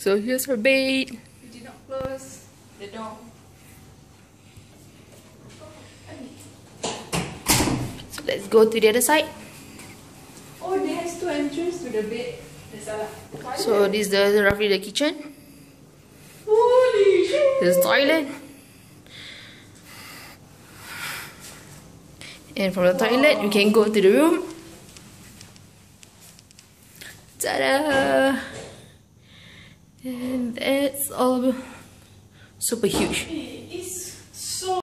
So here's her bed. We did not close the door. So let's go to the other side. Oh, there's two entrances to the bed. There's a toilet. So this is the roughly the kitchen. Holy shit! There's toilet. And from the toilet, you can go to the room. Ta-da! And that's all super huge.